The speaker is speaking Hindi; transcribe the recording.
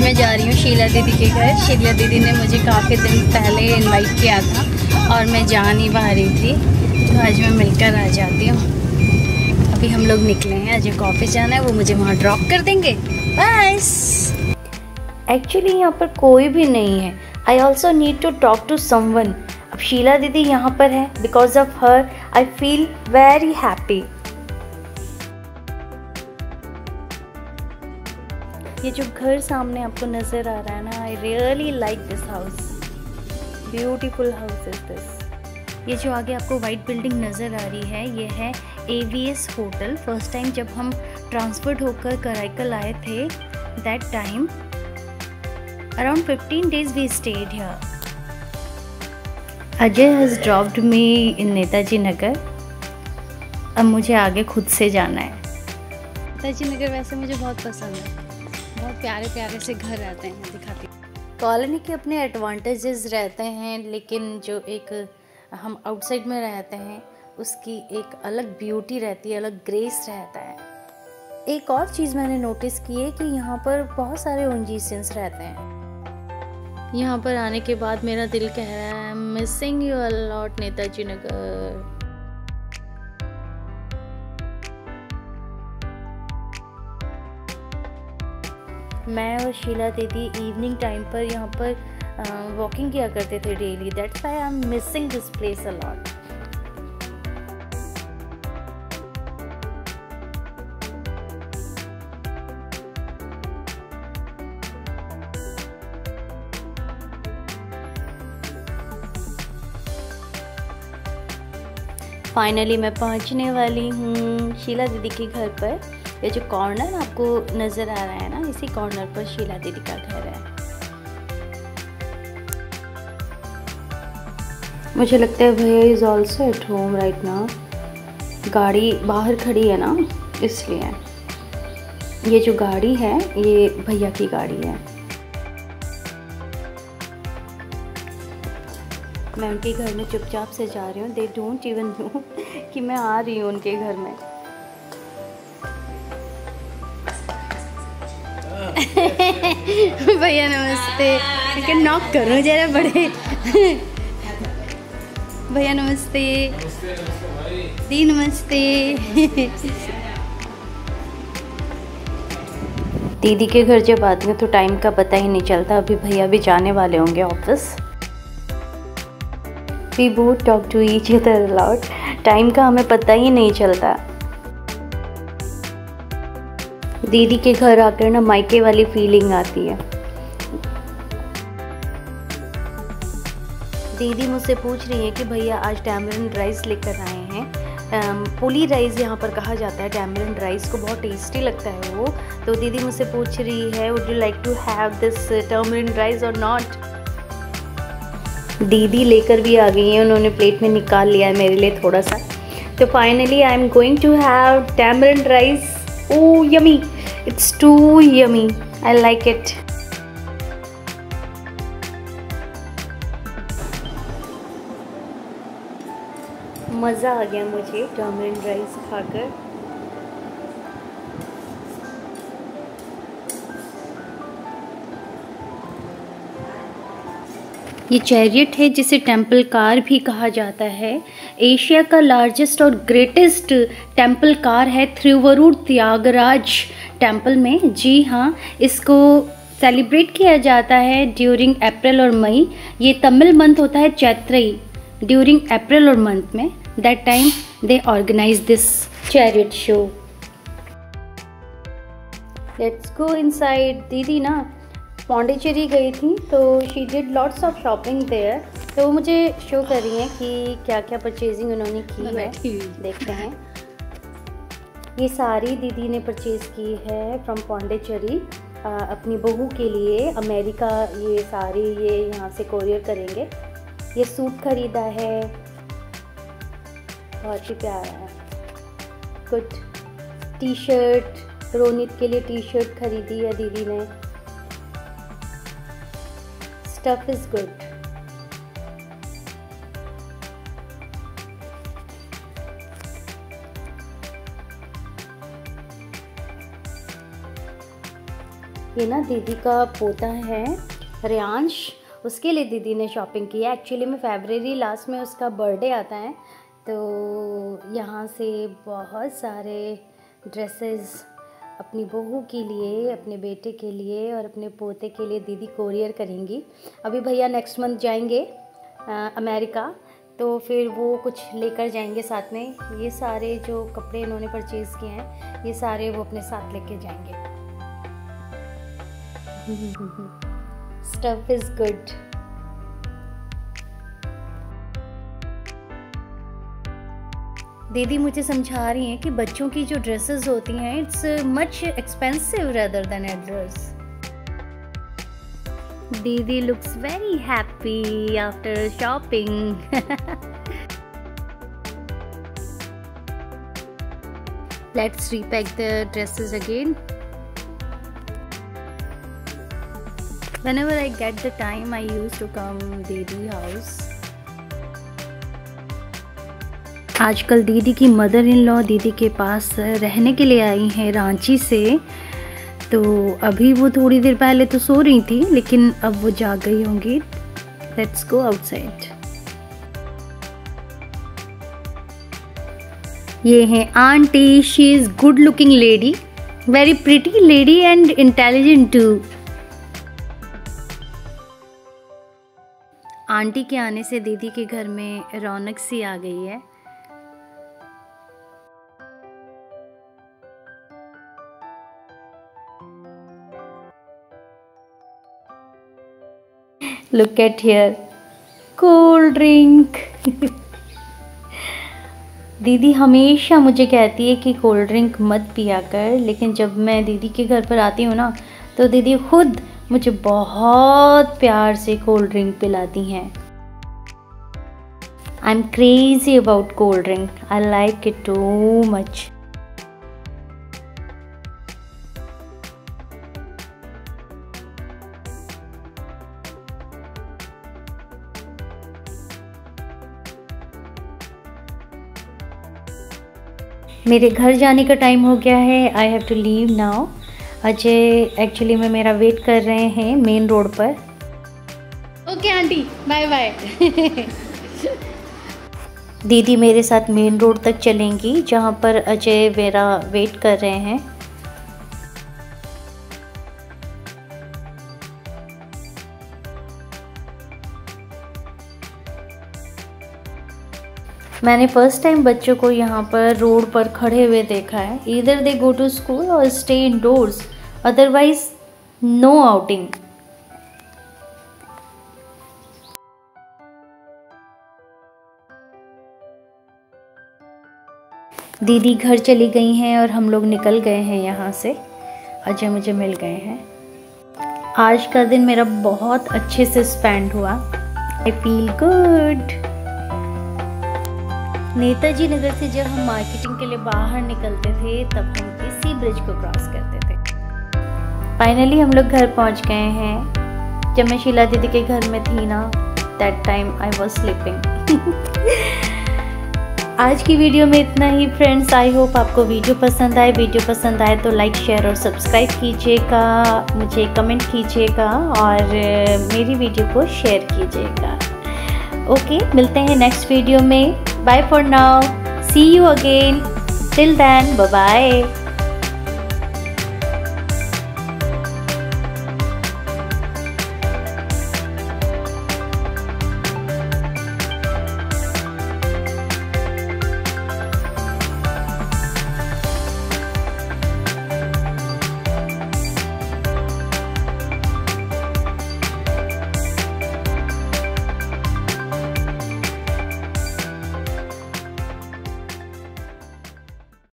मैं जा रही हूँ शीला दीदी के घर। शीला दीदी ने मुझे काफ़ी दिन पहले इनवाइट किया था और मैं जा नहीं पा रही थी तो आज मैं मिलकर आ जाती हूँ। अभी हम लोग निकले हैं, आज एक ऑफ़िस जाना है, वो मुझे वहाँ ड्रॉप कर देंगे। बस एक्चुअली यहाँ पर कोई भी नहीं है। I also need to talk to someone अब शीला दीदी यहाँ पर है because of her I feel very happy ये जो घर सामने आपको नज़र आ रहा है ना I really like this house beautiful house is this ये जो आगे आपको वाइट बिल्डिंग नज़र आ रही है, ये है A V S hotel first time जब हम ट्रांसफर्ड होकर कराईकल आए थे that time around fifteen days we stayed here Ajay has dropped me in Netaji Nagar अब मुझे आगे खुद से जाना है। नेताजी नगर वैसे मुझे बहुत पसंद है। प्यारे प्यारे से घर रहते हैं दिखाती कॉलोनी के अपने एडवांटेजेस रहते हैं लेकिन जो एक हम आउटसाइड में रहते हैं उसकी एक अलग ब्यूटी रहती है अलग ग्रेस रहता है। एक और चीज़ मैंने नोटिस की है कि यहाँ पर बहुत सारे ओंजीसियंस रहते हैं। यहाँ पर आने के बाद मेरा दिल कह रहा है missing you a lot Netaji Nagar. मैं और शीला दीदी इवनिंग टाइम पर यहाँ पर वॉकिंग किया करते थे daily that's why I am missing this place uh finally मैं पहुँचने वाली हूँ शीला दीदी के घर पर। ये जो कॉर्नर आपको नज़र आ रहा है ना, इसी कॉर्नर पर शीला दीदी का घर है। मुझे लगता है भैया is also at home right now गाड़ी बाहर खड़ी है ना, इसलिए। ये जो गाड़ी है, ये भैया की गाड़ी है। मैं उनके घर में चुपचाप से जा रही हूँ। दे डोंट इवन नो कि मैं आ रही हूँ उनके घर में। भैया नमस्ते। नॉक करो? जरा बड़े। भैया नमस्ते। दी नमस्ते। दीदी के घर जब आती हूँ तो टाइम का पता ही नहीं चलता। अभी भैया भी जाने वाले होंगे office. We both talk to each other aloud time का हमें पता ही नहीं चलता। दीदी के घर आकर ना मायके वाली फीलिंग आती है। दीदी मुझसे पूछ रही है कि भैया आज टैमरिन राइस लेकर आए हैं। पुली राइस यहाँ पर कहा जाता है टैमरिन राइस को बहुत टेस्टी लगता है वो। तो दीदी मुझसे पूछ रही है would you like to have this turmeric rice और नॉट दीदी लेकर भी आ गई हैं, उन्होंने प्लेट में निकाल लिया है मेरे लिए थोड़ा सा तो finally I am going to have tamarind rice oh yummy it's too yummy I like it मज़ा आ गया मुझे टर्मरिन राइस खाकर। ये चैरियट है, जिसे टेंपल कार भी कहा जाता है। एशिया का लार्जेस्ट और ग्रेटेस्ट टेंपल कार है त्रिवरूर त्यागराज टेंपल में। जी हाँ इसको सेलिब्रेट किया जाता है ड्यूरिंग अप्रैल और मई ये तमिल मंथ होता है चैत्रई ड्यूरिंग अप्रैल और मंथ में। That time they organize this chariot show let's go inside दीदी ना। पौंडीचेरी गई थी तो she did lots of shopping there तो वो मुझे शो कर रही हैं कि क्या क्या परचेजिंग उन्होंने की है। देखते हैं। ये सारी दीदी ने परचेज़ की है फ्रॉम पौंडीचेरी अपनी बहू के लिए। अमेरिका ये सारी ये यहाँ से कोरियर करेंगे। ये सूट ख़रीदा है। बहुत ही प्यारा है। कुछ टी शर्ट रोनित के लिए टी शर्ट खरीदी है दीदी ने। Stuff is good. ये ना दीदी का पोता है, रियांश। उसके लिए दीदी ने शॉपिंग की है। एक्चुअली में फेबररी लास्ट में उसका बर्थडे आता है। तो यहाँ से बहुत सारे ड्रेसेस अपनी बहू के लिए अपने बेटे के लिए और अपने पोते के लिए दीदी कोरियर करेंगी। अभी भैया नेक्स्ट मंथ जाएँगे आ, अमेरिका तो फिर वो कुछ लेकर जाएँगे साथ में। ये सारे जो कपड़े इन्होंने परचेज़ किए हैं ये सारे वो अपने साथ लेके जाएँगे। स्टफ़ इज़ गुड दीदी मुझे समझा रही हैं कि बच्चों की जो ड्रेसेस होती हैं it's much expensive rather than address दीदी looks very happy after shopping let's repack the dresses again whenever I get the time, I used to come दीदी house. आजकल दीदी की मदर इन लॉ दीदी के पास रहने के लिए आई हैं रांची से। तो अभी वो थोड़ी देर पहले तो सो रही थी, लेकिन अब वो जाग गई होंगी। लेट्स गो आउटसाइड ये हैं aunty she is good looking lady very pretty lady and intelligent too aunty के आने से दीदी के घर में रौनक सी आ गई है। Look at here cold drink दीदी हमेशा मुझे कहती है कि कोल्ड ड्रिंक मत पिया कर, लेकिन जब मैं दीदी के घर पर आती हूँ ना तो दीदी खुद मुझे बहुत प्यार से कोल्ड ड्रिंक पिलाती हैं। I am crazy about cold drink I like it too much मेरे घर जाने का टाइम हो गया है. I have to leave now Ajay actually में मेरा वेट कर रहे हैं मेन रोड पर. ओके आंटी बाय बाय दीदी मेरे साथ मेन रोड तक चलेंगी जहाँ पर अजय मेरा वेट कर रहे हैं. मैंने फ़र्स्ट टाइम बच्चों को यहाँ पर रोड पर खड़े हुए देखा है। इधर दे गो टू स्कूल और stay indoors otherwise no outing दीदी घर चली गई हैं और हम लोग निकल गए हैं यहाँ से। अजय मुझे मिल गए हैं। आज का दिन मेरा बहुत अच्छे से स्पेंड हुआ। I feel good Netaji Nagar से जब हम मार्केटिंग के लिए बाहर निकलते थे, तब हम इसी ब्रिज को क्रॉस करते थे। फाइनली हम लोग घर पहुँच गए हैं। जब मैं शीला दीदी के घर में थी ना that time I was sleeping आज की वीडियो में इतना ही फ्रेंड्स आई होप आपको वीडियो पसंद आए। वीडियो पसंद आए तो लाइक शेयर और सब्सक्राइब कीजिएगा। मुझे कमेंट कीजिएगा और मेरी वीडियो को शेयर कीजिएगा। ओके मिलते हैं नेक्स्ट वीडियो में। Bye for now. See you again. Till then, bye bye.